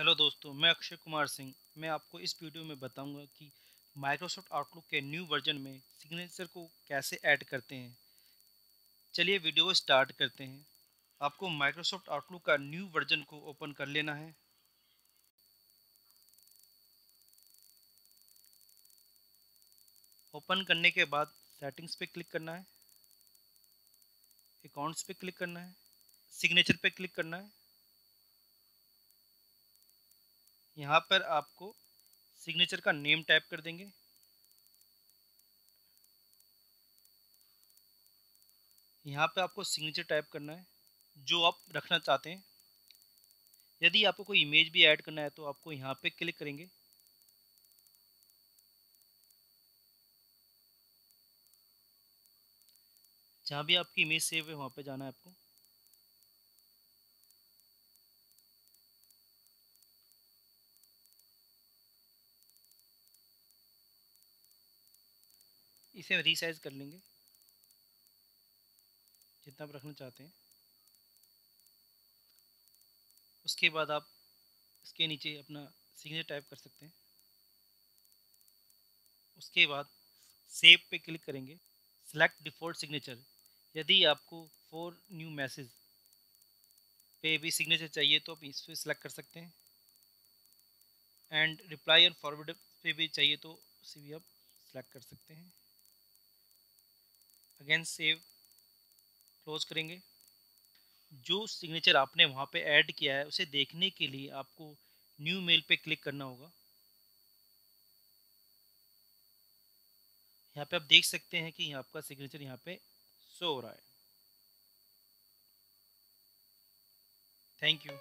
Hello दोस्तों, मैं अक्षय कुमार सिंह। मैं आपको इस वीडियो में बताऊँगा कि माइक्रोसॉफ्ट आउटलुक के न्यू वर्जन में सिग्नेचर को कैसे ऐड करते हैं। चलिए वीडियो स्टार्ट करते हैं। आपको माइक्रोसॉफ्ट आउटलुक का न्यू वर्जन को ओपन कर लेना है। ओपन करने के बाद सेटिंग्स पे क्लिक करना है। अकाउंट्स पे क्लिक करना है। सिग्नेचर पे क्लिक करना है। यहाँ पर आपको सिग्नेचर का नेम टाइप कर देंगे। यहाँ पे आपको सिग्नेचर टाइप करना है, जो आप रखना चाहते हैं। यदि आपको कोई इमेज भी ऐड करना है तो आपको यहाँ पे क्लिक करेंगे। जहाँ भी आपकी इमेज सेव है, वहाँ पे जाना है आपको। इसे रीसाइज कर लेंगे। जितना आप रखना चाहते हैं। उसके बाद आप इसके नीचे अपना सिग्नेचर टाइप कर सकते हैं। उसके बाद सेव पे क्लिक करेंगे। सेलेक्ट डिफ़ॉल्ट सिग्नेचर यदि आपको फोर न्यू मैसेज पे भी सिग्नेचर चाहिए तो आप इस पर सिलेक्ट कर सकते हैं। एंड रिप्लाई एंड फॉरवर्ड पे भी चाहिए तो उसे भी आप सिलेक्ट कर सकते हैं। अगेन सेव क्लोज करेंगे। जो सिग्नेचर आपने वहाँ पे ऐड किया है, उसे देखने के लिए आपको न्यू मेल पे क्लिक करना होगा। यहाँ पे आप देख सकते हैं कि आपका सिग्नेचर यहाँ पे शो हो रहा है। Thank you